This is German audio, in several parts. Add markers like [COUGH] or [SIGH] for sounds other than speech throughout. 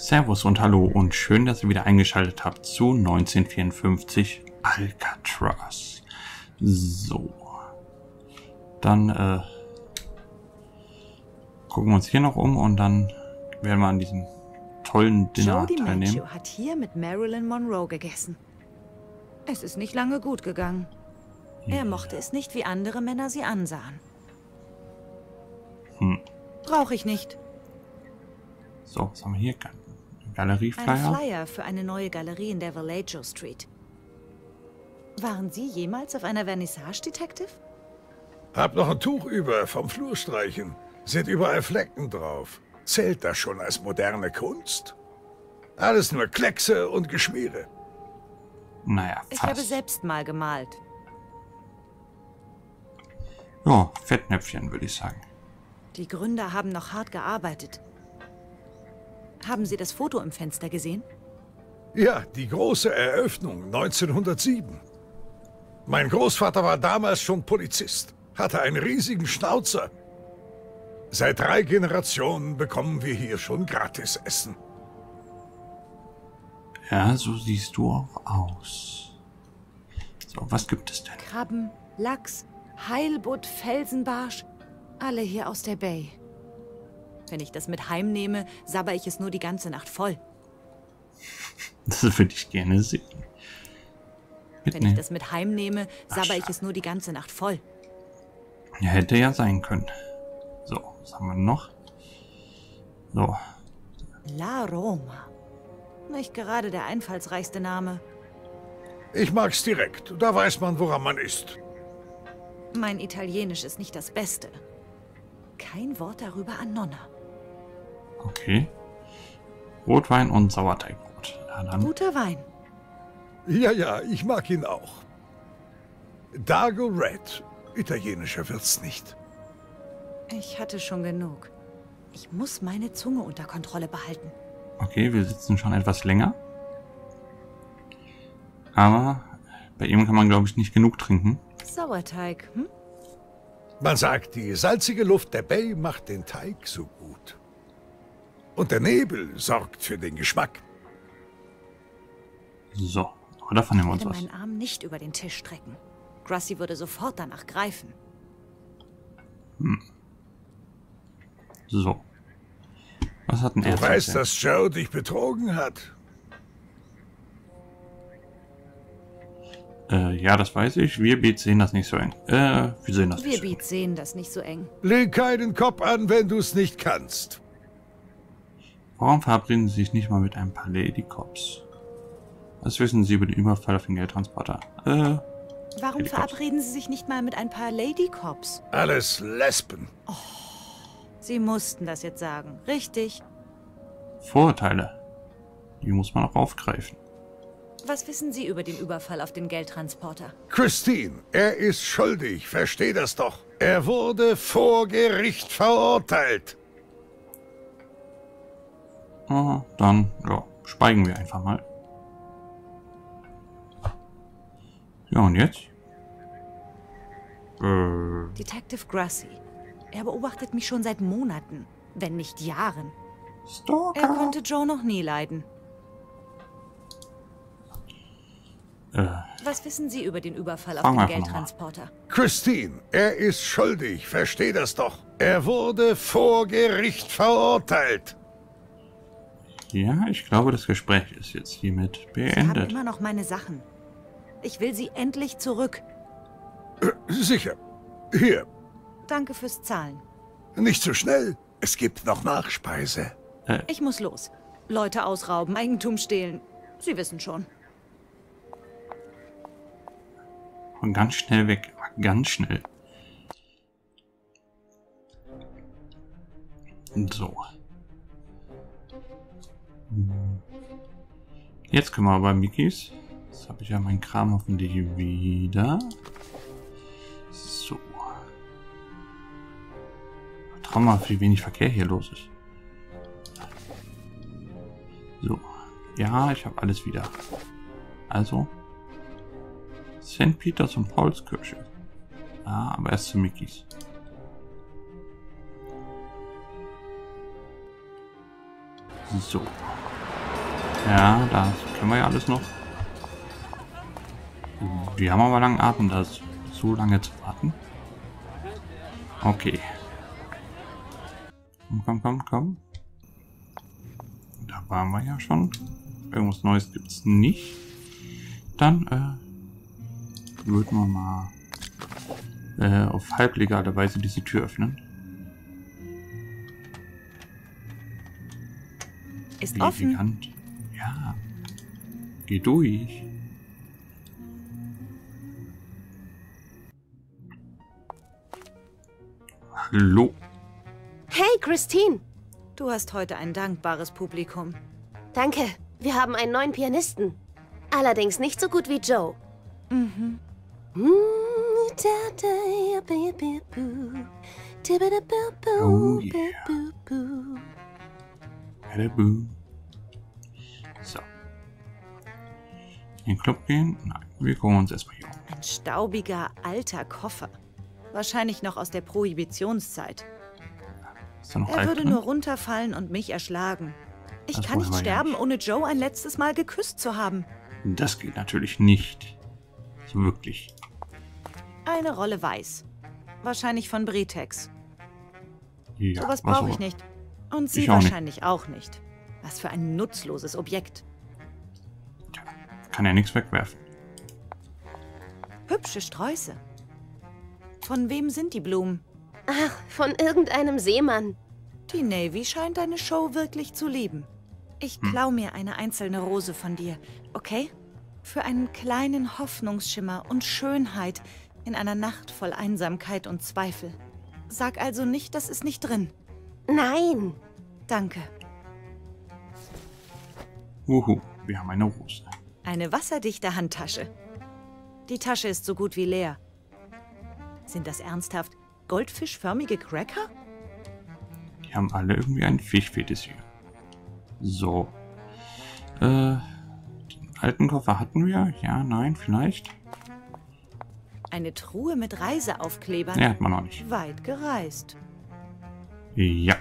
Servus und Hallo und schön, dass ihr wieder eingeschaltet habt zu 1954 Alcatraz. So. Dann äh, gucken wir uns hier noch um und dann werden wir an diesem tollen Dinner Jody teilnehmen. Maggio hat hier mit Marilyn Monroe gegessen. Es ist nicht lange gut gegangen. Er mochte es nicht, wie andere Männer sie ansahen. Hm. Brauche ich nicht. So, was haben wir hier? Ga- Ein Galerieflyer. Flyer für eine neue Galerie in der Vallejo Street. Waren Sie jemals auf einer Vernissage, Detective? Hab noch ein Tuch über vom Flurstreichen. Sind überall Flecken drauf. Zählt das schon als moderne Kunst? Alles nur Kleckse und Geschmiere. Naja, Ich habe fast. selbst mal gemalt. Ja, Fettnäpfchen würde ich sagen. Die Gründer haben noch hart gearbeitet. Haben Sie das Foto im Fenster gesehen? Ja, die große Eröffnung 1907. Mein Großvater war damals schon Polizist, hatte einen riesigen Schnauzer. Seit drei Generationen bekommen wir hier schon gratis Essen. Ja, so siehst du auch aus. So, was gibt es denn? Krabben, Lachs, Heilbutt, Felsenbarsch, alle hier aus der Bay. Wenn ich das mit heimnehme, sabber ich es nur die ganze Nacht voll. Das würde ich gerne sehen. Wenn ich Mitnehmen. das mit heimnehme, sabber ich es nur die ganze Nacht voll. Ja, hätte ja sein können. So, was haben wir noch? So, La Roma. Nicht gerade der einfallsreichste Name. Ich mag's direkt, da weiß man, woran man ist. Mein Italienisch ist nicht das Beste. Kein Wort darüber an Nonna. Okay. Rotwein und Sauerteigbrot. Ja, dann. Guter Wein. Ja, ja, ich mag ihn auch. Dago Red. Italienischer wird's nicht. Ich hatte schon genug. Ich muss meine Zunge unter Kontrolle behalten. Okay, wir sitzen schon etwas länger. Aber bei ihm kann man, glaube ich, nicht genug trinken. Sauerteig, hm? Man sagt, die salzige Luft der Bay macht den Teig so gut. Und der Nebel sorgt für den Geschmack. So, aber davon nehmen wir Ich uns werde was. meinen Arm nicht über den Tisch strecken. Grassi würde sofort danach greifen. So. Was hat denn er Du weißt, dass Joe dich betrogen hat. Äh, ja, das weiß ich. Wir Beats sehen das nicht so eng. Äh, wir sehen das Wir nicht so eng. Beats sehen das nicht so eng. Leg keinen Kopf an, wenn du's nicht kannst. Warum verabreden Sie sich nicht mal mit ein paar Lady Cops? Was wissen Sie über den Überfall auf den Geldtransporter? Äh, Warum Lady Cops. verabreden Sie sich nicht mal mit ein paar Lady Cops? Alles Lesben. Sie mussten das jetzt sagen. Richtig. Vorurteile. Die muss man auch aufgreifen. Was wissen Sie über den Überfall auf den Geldtransporter? Christine, er ist schuldig, versteh das doch. Er wurde vor Gericht verurteilt. Dann, ja, schweigen wir einfach mal. Ja, und jetzt? Äh, Detective Grassi. Er beobachtet mich schon seit Monaten, wenn nicht Jahren. Er Stalker. konnte Joe noch nie leiden. Äh, Was wissen Sie über den Überfall auf den. Geldtransporter? Christine, er ist schuldig, versteh das doch. Er wurde vor Gericht verurteilt. Ja, ich glaube, das Gespräch ist jetzt hiermit Sie haben beendet. immer noch meine Sachen. Ich will sie endlich zurück. [CLEARS THROAT] Sicher. Hier, Danke fürs Zahlen. nicht so schnell. Es gibt noch Nachspeise. Ich muss los. Leute ausrauben, Eigentum stehlen. Sie wissen schon. Und ganz schnell weg. Ganz schnell. So. Jetzt können wir aber Mickeys. Jetzt habe ich ja meinen Kram hoffentlich wieder. So. Trau mal, wie wenig Verkehr hier los ist. So. Ja, ich habe alles wieder. Also. St. Peters und Paulskirche. Ah, aber erst zu Mickeys. So. Ja, das können wir ja alles noch. Wir haben aber langen Atem, das so lange zu warten. Okay. Komm, komm, komm, komm. Da waren wir ja schon. Irgendwas Neues gibt es nicht. Dann äh, würden wir mal äh, auf halblegale Weise diese Tür öffnen. Ist Wie offen. elegant. Geh durch. Hallo. Hey, Christine. Du hast heute ein dankbares Publikum. Danke. Wir haben einen neuen Pianisten. Allerdings nicht so gut wie Joe. Mhm. Oh yeah. Hadabu. So. In den Club gehen? Nein, wir gucken uns erstmal hier um. Ein staubiger, alter Koffer. Wahrscheinlich noch aus der Prohibitionszeit. Ist da noch Er Alk würde drin? nur runterfallen und mich erschlagen. Ich Das kann nicht sterben, nicht. ohne Joe ein letztes Mal geküsst zu haben. Das geht natürlich nicht. So wirklich. Eine Rolle weiß. Wahrscheinlich von Britex. Ja, Sowas was brauche auch- ich nicht. Und sie Ich auch nicht. wahrscheinlich auch nicht. Was für ein nutzloses Objekt. Kann ja nichts wegwerfen. Hübsche Sträuße. Von wem sind die Blumen? Ach, von irgendeinem Seemann. Die Navy scheint deine Show wirklich zu lieben. Ich klau mir eine einzelne Rose von dir, okay? Für einen kleinen Hoffnungsschimmer und Schönheit in einer Nacht voll Einsamkeit und Zweifel. Sag also nicht, das ist nicht drin. Nein. Danke. Wuhu, wir haben eine Rose. Eine wasserdichte Handtasche. Die Tasche ist so gut wie leer. Sind das ernsthaft goldfischförmige Cracker? Die haben alle irgendwie einen Fischfetisch hier. So. Äh, den alten Koffer hatten wir? Ja, nein, vielleicht? Eine Truhe mit Reiseaufklebern. Ne, hat man noch nicht. Weit gereist. Ja.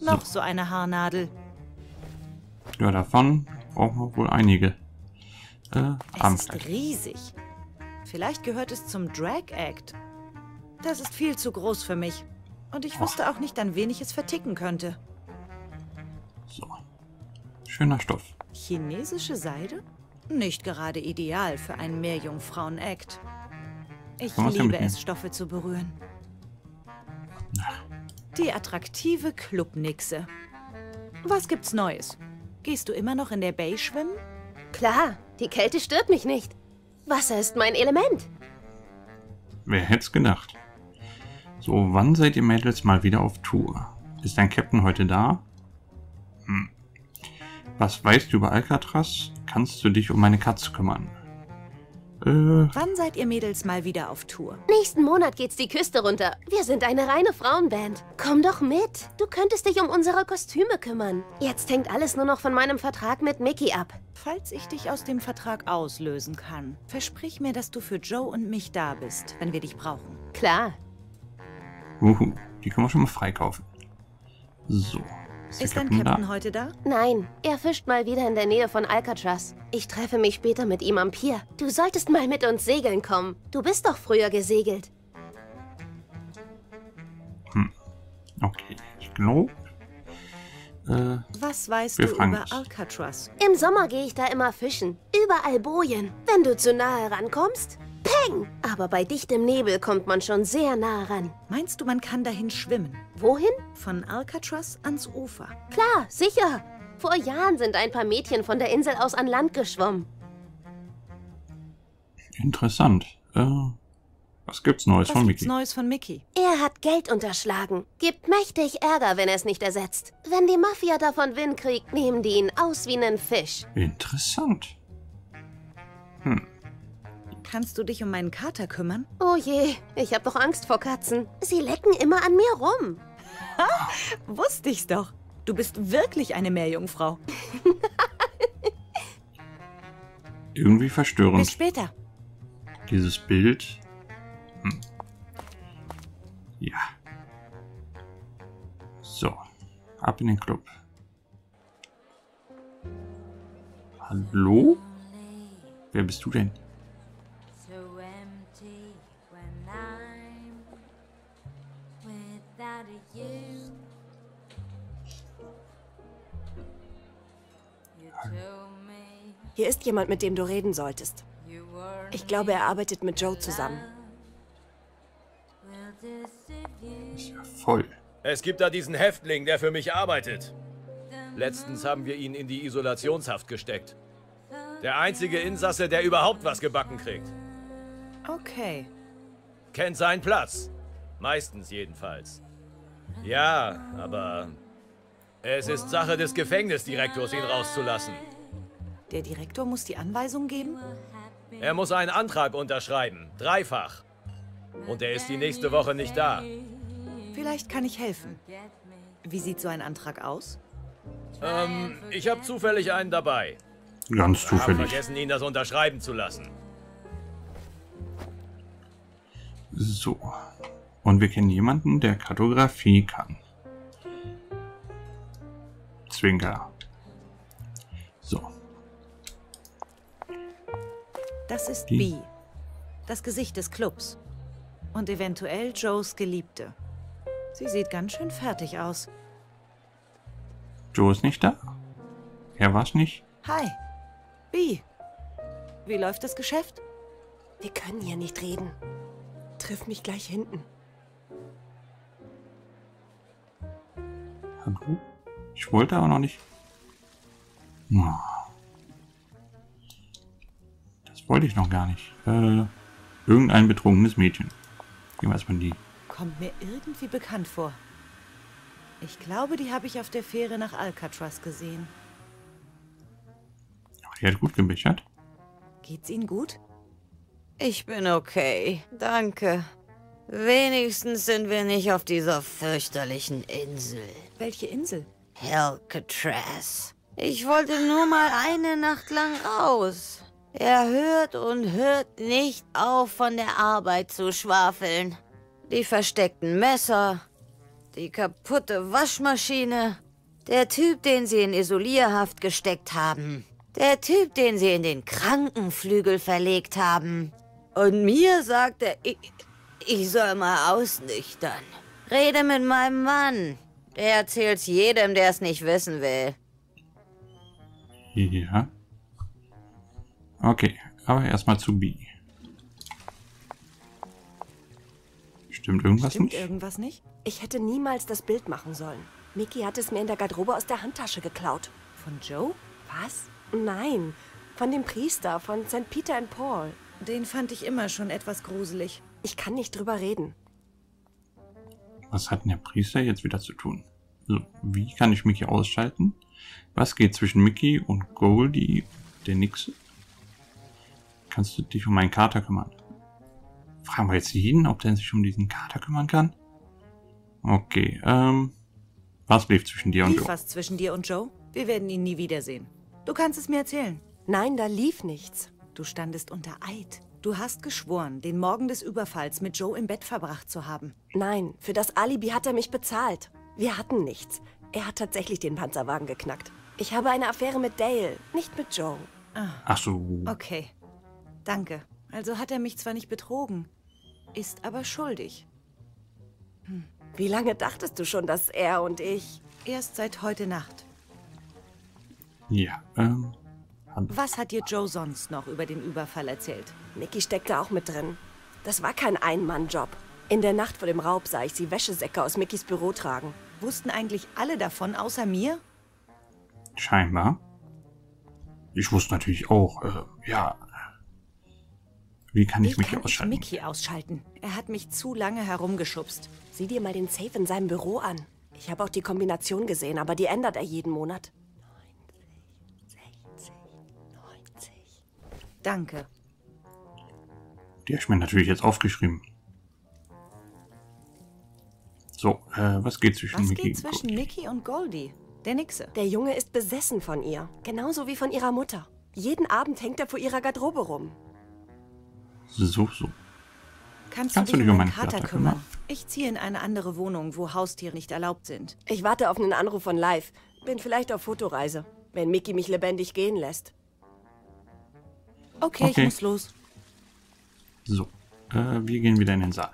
Noch so eine Haarnadel. Ja, davon brauchen wir wohl einige. Äh, Es ist riesig. Vielleicht gehört es zum Drag Act. Das ist viel zu groß für mich. Und ich wüsste auch nicht, an wen ich es verticken könnte. So. Schöner Stoff. Chinesische Seide? Nicht gerade ideal für einen Meerjungfrauen-Act. Ich liebe es, Stoffe zu berühren. Die attraktive Clubnixe. Was gibt's Neues? Gehst du immer noch in der Bay schwimmen? Klar, die Kälte stört mich nicht. Wasser ist mein Element. Wer hätte es gedacht? So, wann seid ihr Mädels mal wieder auf Tour? Ist dein Captain heute da? Hm. Was weißt du über Alcatraz? Kannst du dich um meine Katze kümmern? Äh, Wann seid ihr Mädels mal wieder auf Tour? Nächsten Monat geht's die Küste runter. Wir sind eine reine Frauenband. Komm doch mit. Du könntest dich um unsere Kostüme kümmern. Jetzt hängt alles nur noch von meinem Vertrag mit Mickey ab. Falls ich dich aus dem Vertrag auslösen kann, versprich mir, dass du für Joe und mich da bist, wenn wir dich brauchen. Klar. wuhu, die können wir schon mal freikaufen. So. Ist dein Captain Captain heute da? Nein, er fischt mal wieder in der Nähe von Alcatraz. Ich treffe mich später mit ihm am Pier. Du solltest mal mit uns segeln kommen. Du bist doch früher gesegelt. Okay, ich glaube. Äh, Was weißt du über uns. Alcatraz? Im Sommer gehe ich da immer fischen. Überall Bojen. Wenn du zu nahe rankommst, peng! Aber bei dichtem Nebel kommt man schon sehr nah ran. Meinst du, man kann dahin schwimmen? Wohin? Von Alcatraz ans Ufer. Klar, sicher. Vor Jahren sind ein paar Mädchen von der Insel aus an Land geschwommen. interessant. Äh, was gibt's Neues Was von gibt's Mickey? Neues von Mickey? Er hat Geld unterschlagen. Gibt mächtig Ärger, wenn er es nicht ersetzt. Wenn die Mafia davon Wind kriegt, nehmen die ihn aus wie einen Fisch. Interessant. Kannst du dich um meinen Kater kümmern? Oh je, ich hab doch Angst vor Katzen. Sie lecken immer an mir rum. Wusste ich's doch. Du bist wirklich eine Meerjungfrau. [LAUGHS] Irgendwie Bis verstörend. später. Dieses Bild. Hm. Ja. So. Ab in den Club. Hallo? Wer bist du denn? Hier ist jemand, mit dem du reden solltest. Ich glaube, er arbeitet mit Joe zusammen. Ist ja voll. Es gibt da diesen Häftling, der für mich arbeitet. Letztens haben wir ihn in die Isolationshaft gesteckt. Der einzige Insasse, der überhaupt was gebacken kriegt. Okay. Kennt seinen Platz. Meistens jedenfalls. Ja, aber es ist Sache des Gefängnisdirektors, ihn rauszulassen. Der Direktor muss die Anweisung geben? Er muss einen Antrag unterschreiben. Dreifach. Und er ist die nächste Woche nicht da. Vielleicht kann ich helfen. Wie sieht so ein Antrag aus? Ähm, ich habe zufällig einen dabei. Ganz zufällig. vergessen, ihn das unterschreiben zu lassen. So. Und wir kennen jemanden, der Kartografie kann. Zwinker. Das ist Die- Bee. Das Gesicht des Clubs. Und eventuell Joes Geliebte. Sie sieht ganz schön fertig aus. Joe ist nicht da. Er war's nicht. Hi. Bee. Wie läuft das Geschäft? Wir können hier nicht reden. Triff mich gleich hinten. Hallo? Ich wollte aber noch nicht. Na. Wollte ich noch gar nicht. Äh, irgendein betrunkenes Mädchen. Gehen wir erstmal die. Kommt mir irgendwie bekannt vor. Ich glaube, die habe ich auf der Fähre nach Alcatraz gesehen. Die hat gut gebechert. Geht's Ihnen gut? Ich bin okay, danke. Wenigstens sind wir nicht auf dieser fürchterlichen Insel. Welche Insel? Alcatraz. Ich wollte nur mal eine Nacht lang raus. Er hört und hört nicht auf, von der Arbeit zu schwafeln. Die versteckten Messer, die kaputte Waschmaschine, der Typ, den sie in Isolierhaft gesteckt haben, der Typ, den sie in den Krankenflügel verlegt haben. Und mir sagt er, ich, ich soll mal ausnüchtern. Rede mit meinem Mann. Der erzählt's jedem, der es nicht wissen will. Ja. Okay, aber erstmal zu B. Stimmt irgendwas Stimmt nicht? irgendwas nicht? Ich hätte niemals das Bild machen sollen. Mickey hat es mir in der Garderobe aus der Handtasche geklaut. Von Joe? Was? Nein, von dem Priester von St. Peter and Paul. Den fand ich immer schon etwas gruselig. Ich kann nicht drüber reden. Was hat denn der Priester jetzt wieder zu tun? So, wie kann ich Mickey ausschalten? Was geht zwischen Mickey und Goldie, der Nixe? Kannst du dich um meinen Kater kümmern? Fragen wir jetzt jeden, ob der sich um diesen Kater kümmern kann? Okay, ähm. Was lief zwischen dir und Lief Joe? was zwischen dir und Joe? Wir werden ihn nie wiedersehen. Du kannst es mir erzählen. Nein, da lief nichts. Du standest unter Eid. Du hast geschworen, den Morgen des Überfalls mit Joe im Bett verbracht zu haben. Nein, für das Alibi hat er mich bezahlt. Wir hatten nichts. Er hat tatsächlich den Panzerwagen geknackt. Ich habe eine Affäre mit Dale, nicht mit Joe. Ach so. Okay. Danke. Also hat er mich zwar nicht betrogen, ist aber schuldig. Wie lange dachtest du schon, dass er und ich... Erst seit heute Nacht. Ja, ähm. Was hat dir Joe sonst noch über den Überfall erzählt? Mickey steckte auch mit drin. Das war kein Ein-Mann-Job. In der Nacht vor dem Raub sah ich sie Wäschesäcke aus Mickys Büro tragen. Wussten eigentlich alle davon, außer mir? Scheinbar. Ich wusste natürlich auch, äh, ja. Wie kann ich Wie Mickey kann ich ausschalten? Mickey ausschalten? Er hat mich zu lange herumgeschubst. Sieh dir mal den Safe in seinem Büro an. Ich habe auch die Kombination gesehen, aber die ändert er jeden Monat. 90, 60, 90. Danke. Die habe ich mir natürlich jetzt aufgeschrieben. So, äh, was geht zwischen Was Mickey geht und zwischen Goldie? Mickey und Goldie? Der Nixe. Der Junge ist besessen von ihr. Genauso wie von ihrer Mutter. Jeden Abend hängt er vor ihrer Garderobe rum. So, so. Kannst, Kannst du dich dich um meinen Kater Kater kümmern? kümmern? Ich ziehe in eine andere Wohnung, wo Haustiere nicht erlaubt sind. Ich warte auf einen Anruf von Live. Bin vielleicht auf Fotoreise, wenn Mickey mich lebendig gehen lässt. Okay, Okay. ich muss los. So, äh, wir gehen wieder in den Saal.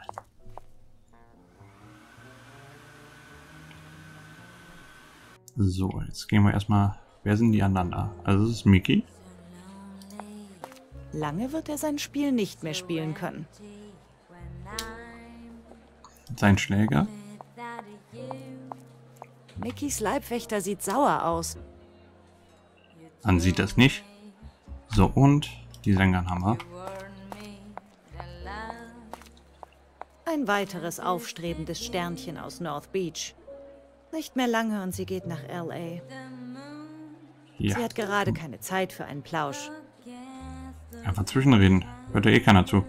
So, jetzt gehen wir erstmal. Wer sind die anderen da? Also, das ist Mickey. Lange wird er sein Spiel nicht mehr spielen können. Sein Schläger. Mickys Leibwächter sieht sauer aus. Man sieht das nicht. So, und die wir. Ein weiteres aufstrebendes Sternchen aus North Beach. Nicht mehr lange und sie geht nach L.A. Ja, Sie hat gerade keine Zeit für einen Plausch. Einfach zwischenreden. Hört ja eh keiner zu.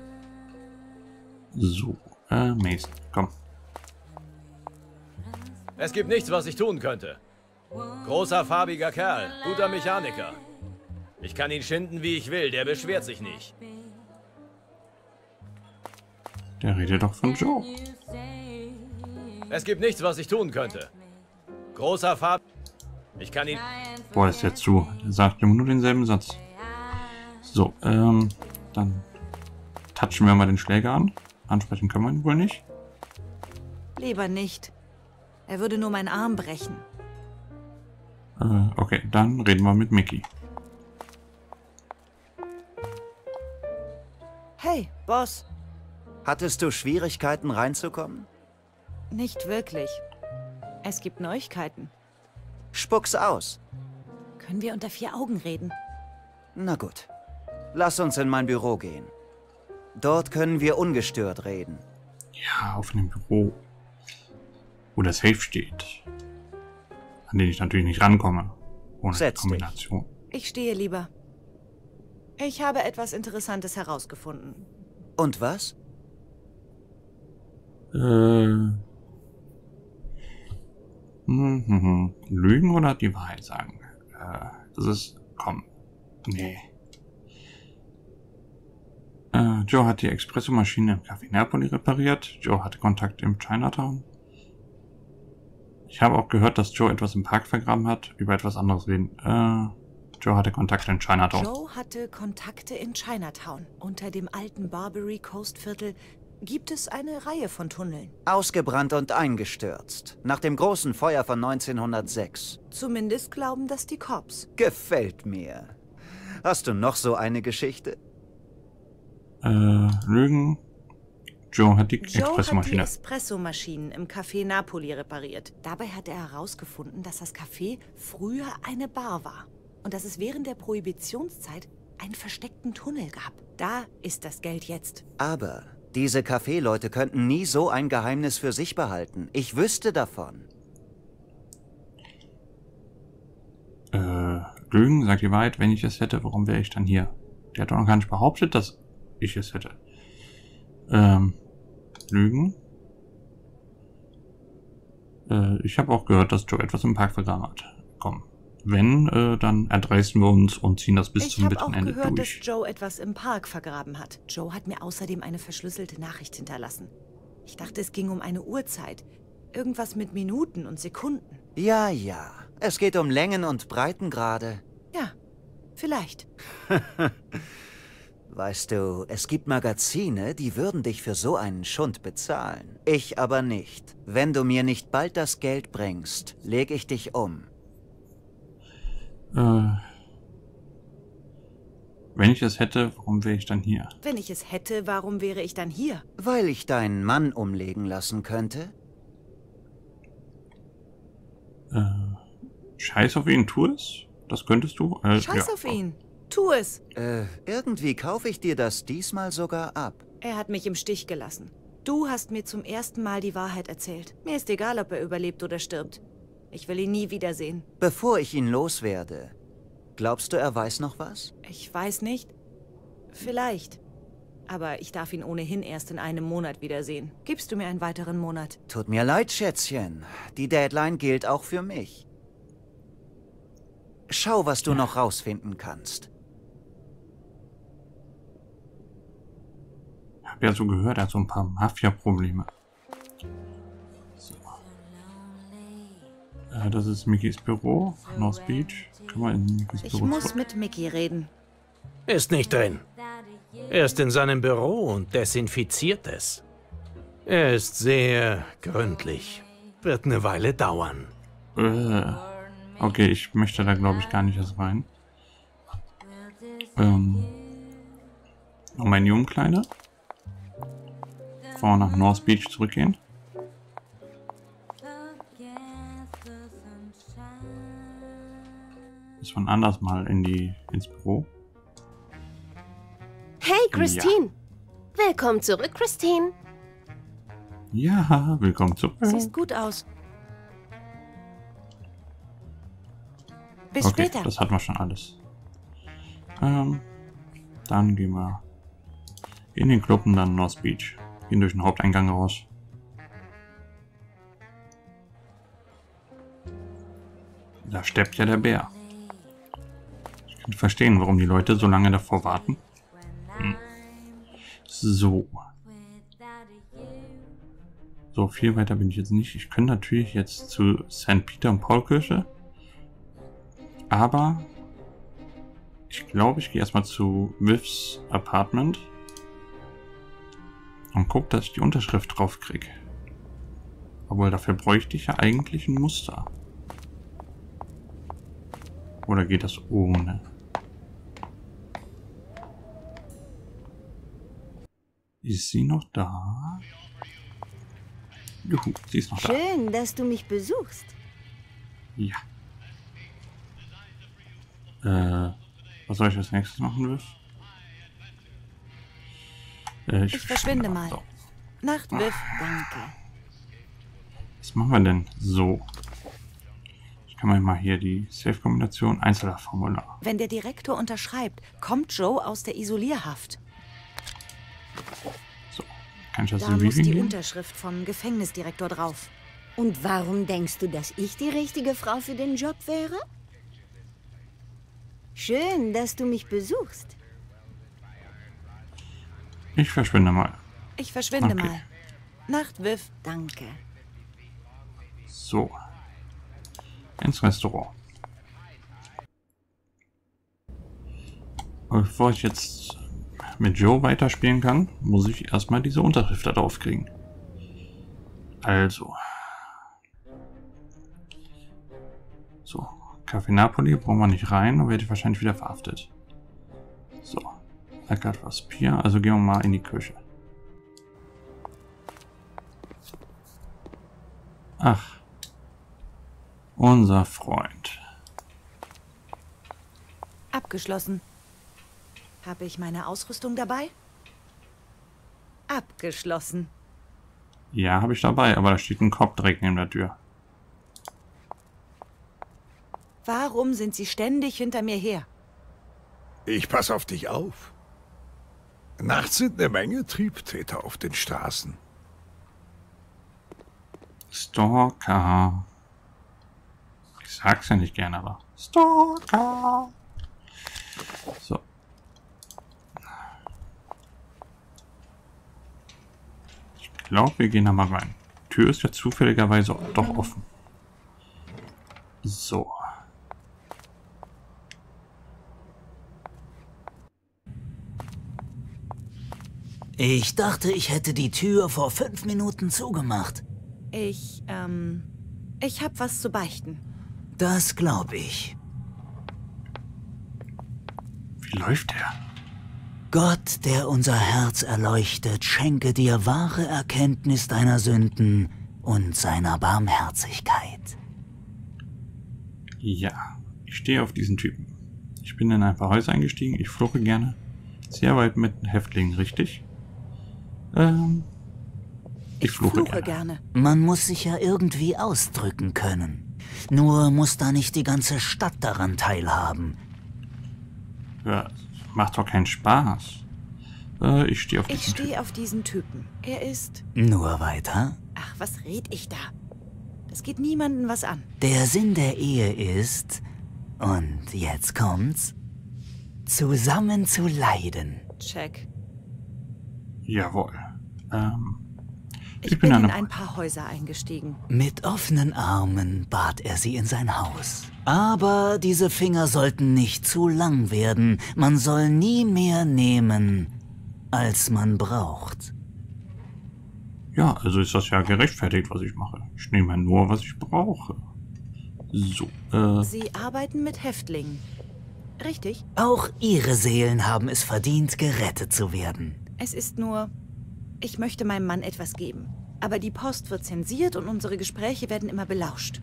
So, äh, Mason, komm. Es gibt nichts, was ich tun könnte. Großer, farbiger Kerl, guter Mechaniker. Ich kann ihn schinden, wie ich will, der beschwert sich nicht. Der redet doch von Joe. Es gibt nichts, was ich tun könnte. Großer Farb... Ich kann ihn... Boah, ist jetzt zu. Der sagt immer nur denselben Satz. So, ähm, dann touchen wir mal den Schläger an. Ansprechen können wir ihn wohl nicht. Lieber nicht. Er würde nur meinen Arm brechen. Äh, okay, dann reden wir mit Mickey. Hey, Boss. Hattest du Schwierigkeiten reinzukommen? Nicht wirklich. Es gibt Neuigkeiten. Spuck's aus. Können wir unter vier Augen reden? Na gut. Lass uns in mein Büro gehen. Dort können wir ungestört reden. Ja, auf einem Büro. Wo der Safe steht. An den ich natürlich nicht rankomme. Ohne Setz dich. Kombination. Ich stehe lieber. Ich habe etwas Interessantes herausgefunden. Und was? Äh. Hm, hm, hm. Lügen oder die Wahrheit sagen? Äh, das ist. Komm. Nee. Äh, Joe hat die Espressomaschine im Café Napoli repariert. Joe hatte Kontakt im Chinatown. Ich habe auch gehört, dass Joe etwas im Park vergraben hat. Über etwas anderes reden. Äh, Joe hatte Kontakt in Chinatown. Joe hatte Kontakte in Chinatown. Unter dem alten Barbary Coast Viertel gibt es eine Reihe von Tunneln. Ausgebrannt und eingestürzt. Nach dem großen Feuer von 1906. Zumindest glauben das die Cops. Gefällt mir. Hast du noch so eine Geschichte? Äh, Lügen. Joe hat die Joe hat die Espressomaschine. Espressomaschinen im Café Napoli repariert. Dabei hat er herausgefunden, dass das Café früher eine Bar war. Und dass es während der Prohibitionszeit einen versteckten Tunnel gab. Da ist das Geld jetzt. Aber diese Kaffeeleute könnten nie so ein Geheimnis für sich behalten. Ich wüsste davon. Äh, Lügen, sagt die Wahrheit, wenn ich es hätte, warum wäre ich dann hier? Der hat doch noch gar nicht behauptet, dass ich es hätte. Ähm, Lügen. Äh, ich habe auch gehört, dass Joe etwas im Park vergraben hat. Komm. Wenn, äh, dann erdreisten wir uns und ziehen das bis ich zum habe bitteren auch Ende gehört, durch. dass Joe etwas im Park vergraben hat. Joe hat mir außerdem eine verschlüsselte Nachricht hinterlassen. Ich dachte, es ging um eine Uhrzeit. Irgendwas mit Minuten und Sekunden. Ja, ja. Es geht um Längen und Breitengrade. Ja, vielleicht. [LAUGHS] Weißt du, es gibt Magazine, die würden dich für so einen Schund bezahlen. Ich aber nicht. Wenn du mir nicht bald das Geld bringst, leg ich dich um. Äh, wenn ich es hätte, warum wäre ich dann hier? Wenn ich es hätte, warum wäre ich dann hier? Weil ich deinen Mann umlegen lassen könnte? Äh, Scheiß auf ihn, tu es? Das könntest du? Äh, Scheiß ja. auf ihn. Tu es. Äh, irgendwie kaufe ich dir das diesmal sogar ab. Er hat mich im Stich gelassen. Du hast mir zum ersten Mal die Wahrheit erzählt. Mir ist egal, ob er überlebt oder stirbt. Ich will ihn nie wiedersehen. Bevor ich ihn loswerde, glaubst du, er weiß noch was? Ich weiß nicht. Vielleicht. Aber ich darf ihn ohnehin erst in einem Monat wiedersehen. Gibst du mir einen weiteren Monat? Tut mir leid, Schätzchen. Die Deadline gilt auch für mich. Schau, was du noch rausfinden kannst. Habe ja so gehört, er hat so ein paar Mafia-Probleme. So. Äh, das ist Mickys Büro, North Beach. Können wir in Mickys Ich Büro muss zurück? mit Mickey reden. Ist nicht drin. Er ist in seinem Büro und desinfiziert es. Er ist sehr gründlich. Wird eine Weile dauern. Äh, okay, ich möchte da glaube ich gar nicht erst rein. Ähm, noch meine Umkleide. Bevor wir nach North Beach zurückgehen. Muss man anders mal in die, ins Büro. Hey, Christine. Willkommen zurück, Christine. Ja, willkommen zurück. Siehst gut aus. Bis okay, später. das hatten wir schon alles. Ähm, dann gehen wir in den Club und dann North Beach. Gehen durch den Haupteingang raus. Da steppt ja der Bär. Ich kann verstehen, warum die Leute so lange davor warten. Hm. So. So, viel weiter bin ich jetzt nicht. Ich könnte natürlich jetzt zu St. Peter und Paul Kirche. Aber ich glaube, ich gehe erstmal zu Vivs Apartment und gucke, dass ich die Unterschrift drauf kriege. Obwohl, dafür bräuchte ich ja eigentlich ein Muster. Oder geht das ohne? Ist sie noch da? Juhu, sie ist noch da. Schön, dass du mich besuchst. Ja. Äh, was soll ich als nächstes machen, Viv? Äh, Ich verschwinde mal. So. Nacht, Viv. Danke. Was machen wir denn? So. Ich kann mir mal hier die Safe-Kombination Einzelformular. Wenn der Direktor unterschreibt, kommt Joe aus der Isolierhaft. So. Kann ich das Da in muss die gehen? Unterschrift vom Gefängnisdirektor drauf. Und warum denkst du, dass ich die richtige Frau für den Job wäre? Schön, dass du mich besuchst. Ich verschwinde mal. Ich verschwinde Okay. mal. Nacht, Viv. Danke. So. Ins Restaurant. Bevor ich jetzt mit Joe weiterspielen kann, muss ich erstmal diese Unterschrift da drauf kriegen. Also. So. Café Napoli brauchen wir nicht rein, da werde ich wahrscheinlich wieder verhaftet. So. Alcatraz Pier, also gehen wir mal in die Küche. Ach. Unser Freund. Abgeschlossen. Habe ich meine Ausrüstung dabei? Abgeschlossen. Ja, habe ich dabei, aber da steht ein Kopf direkt neben der Tür. Warum sind Sie ständig hinter mir her? Ich pass auf dich auf. Nachts sind eine Menge Triebtäter auf den Straßen. Stalker. Ich sag's ja nicht gerne, aber. Stalker. So. Ich glaube, wir gehen da mal rein. Tür ist ja zufälligerweise doch offen. So. Ich dachte, ich hätte die Tür vor fünf Minuten zugemacht. Ich, ähm, ich hab was zu beichten. Das glaube ich. Wie läuft der? Gott, der unser Herz erleuchtet, schenke dir wahre Erkenntnis deiner Sünden und seiner Barmherzigkeit. Ja, ich stehe auf diesen Typen. Ich bin in ein paar Häuser eingestiegen. Ich fluche gerne. Sehr weit mit Häftlingen, richtig? Ähm, ich, fluche, Fluche gerne. gerne. Man muss sich ja irgendwie ausdrücken können. Nur muss da nicht die ganze Stadt daran teilhaben. Ja, macht doch keinen Spaß. Äh, ich stehe auf Ich diesen Typen. stehe auf diesen Typen. Er ist. Nur weiter. Ach, was red ich da? Das geht niemanden was an. Der Sinn der Ehe ist, und jetzt kommt's, zusammen zu leiden. Check. Jawohl. Ähm, Ich, Ich bin bin in ein paar Häuser eingestiegen. Mit offenen Armen bat er sie in sein Haus. Aber diese Finger sollten nicht zu lang werden. Man soll nie mehr nehmen, als man braucht. Ja, also ist das ja gerechtfertigt, was ich mache. Ich nehme ja nur, was ich brauche. So, äh, Sie arbeiten mit Häftlingen. Richtig? Auch ihre Seelen haben es verdient, gerettet zu werden. Es ist nur, ich möchte meinem Mann etwas geben. Aber die Post wird zensiert und unsere Gespräche werden immer belauscht.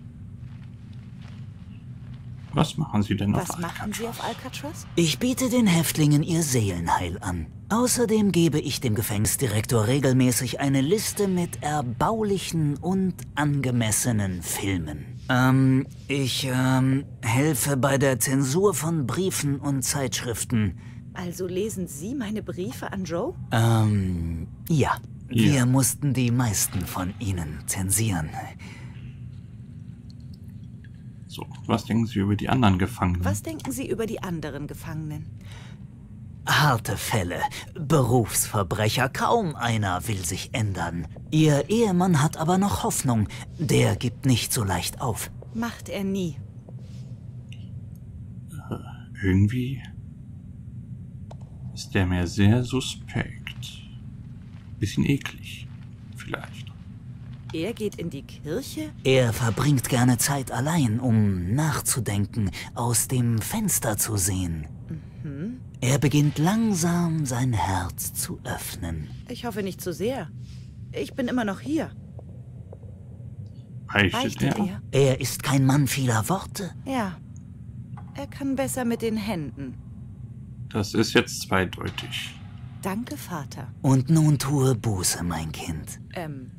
was machen Sie denn auf Was machen Sie auf Alcatraz? Ich biete den Häftlingen ihr Seelenheil an. Außerdem gebe ich dem Gefängnisdirektor regelmäßig eine Liste mit erbaulichen und angemessenen Filmen. Ähm, ich, ähm, helfe bei der Zensur von Briefen und Zeitschriften. Also lesen Sie meine Briefe an Joe? Ähm, ja. Ja. Wir mussten die meisten von ihnen zensieren. So, was denken Sie über die anderen Gefangenen? Was denken Sie über die anderen Gefangenen? Harte Fälle, Berufsverbrecher, kaum einer will sich ändern. Ihr Ehemann hat aber noch Hoffnung. Der gibt nicht so leicht auf. Macht er nie. Irgendwie ist der mir sehr suspekt. Bisschen eklig, vielleicht. Er geht in die Kirche? Er verbringt gerne Zeit allein, um nachzudenken, aus dem Fenster zu sehen. Hm? Er beginnt langsam sein Herz zu öffnen. Ich hoffe nicht zu sehr. Ich bin immer noch hier. Beichtet Beichtet er? Er ist kein Mann vieler Worte. Ja. Er kann besser mit den Händen. Das ist jetzt zweideutig. Danke, Vater. Und nun tue Buße, mein Kind. Ähm.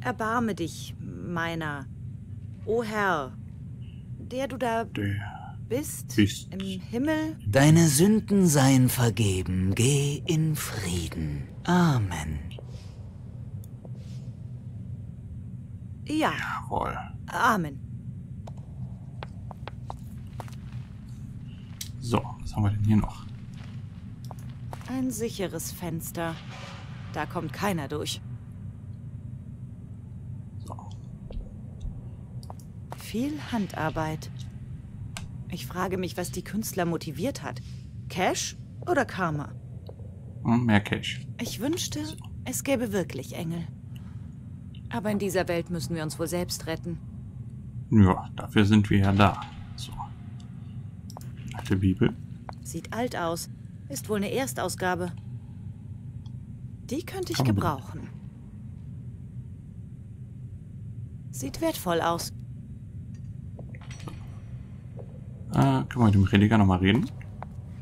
Erbarme dich, meiner. O Herr, der du da Der bist, Bist. im Himmel. Deine Sünden seien vergeben. Geh in Frieden. Amen. Ja, Jawohl. Amen. So, was haben wir denn hier noch? Ein sicheres Fenster. Da kommt keiner durch. So. Viel Handarbeit. Ich frage mich, was die Künstler motiviert hat. Cash oder Karma? Hm, mehr Cash. Ich wünschte, es gäbe wirklich Engel. Aber in dieser Welt müssen wir uns wohl selbst retten. Ja, dafür sind wir ja da. So. Alte Bibel. Sieht alt aus. Ist wohl eine Erstausgabe. Die könnte ich gebrauchen. Sieht wertvoll aus. Äh, können wir mit dem Prediger nochmal reden?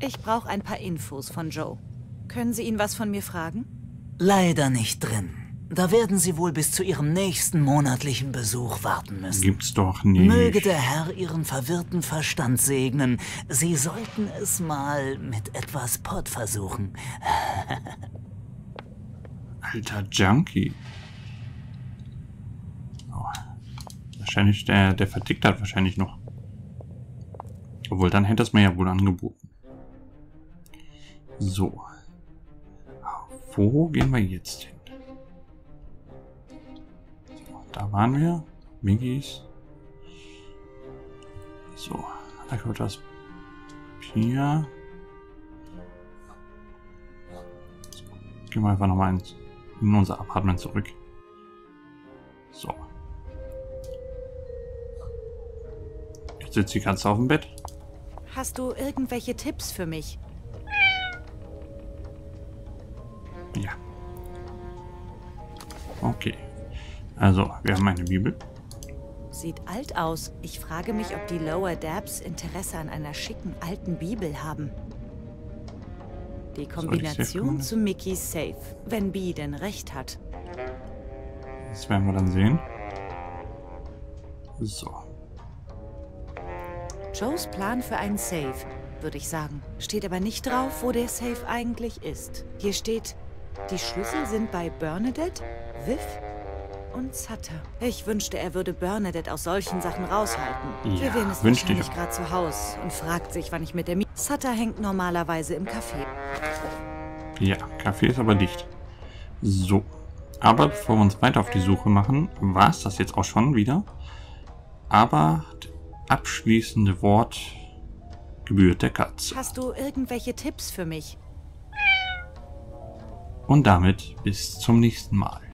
Ich brauche ein paar Infos von Joe. Können Sie ihn was von mir fragen? Leider nicht drin. Da werden Sie wohl bis zu Ihrem nächsten monatlichen Besuch warten müssen. Gibt's doch nicht. Möge der Herr Ihren verwirrten Verstand segnen. Sie sollten es mal mit etwas Pott versuchen. [LAUGHS] Alter Junkie. Oh. Wahrscheinlich, der, der vertickt hat wahrscheinlich noch. Obwohl, dann hätte es mir ja wohl angeboten. So. Wo gehen wir jetzt hin? Da waren wir. Miggies. So, Alcatraz Pier. So, gehen wir einfach nochmal in unser Apartment zurück. So. Jetzt sitzt die Katze auf dem Bett. Hast du irgendwelche Tipps für mich? Ja. Okay. Also, wir haben eine Bibel. Sieht alt aus. Ich frage mich, ob die Lower Dabs Interesse an einer schicken alten Bibel haben. Die Kombination zu Mickey's Safe, wenn Bee denn recht hat. Das werden wir dann sehen. So. Joes Plan für einen Safe, würde ich sagen. Steht aber nicht drauf, wo der Safe eigentlich ist. Hier steht, die Schlüssel sind bei Bernadette, Viv und Sutter. Ich wünschte, er würde Bernadette aus solchen Sachen raushalten. Ja, Vivian ist wahrscheinlich gerade zu Hause und fragt sich, wann ich mit der Mie... Sutter hängt normalerweise im Café. Ja, Café ist aber dicht. So. Aber bevor wir uns weiter auf die Suche machen, war es das jetzt auch schon wieder. Aber abschließende Wort gebührt der Katze. Hast du irgendwelche Tipps für mich? Und damit bis zum nächsten Mal.